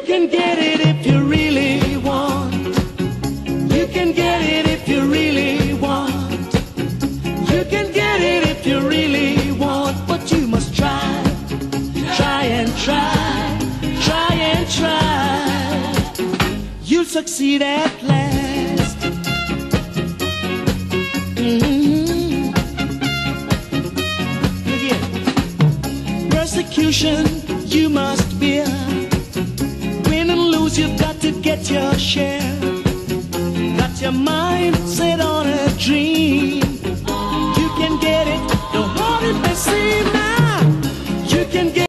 can get it if you really want. You can get it if you really want. You can get it if you really want, but you must try. Try and try. Try and try. You'll succeed at last. Mhm. Look. Persecution you must booze, you've got to get your share. Got your mind set on a dream. You can get it, don't want it may seem now. You can get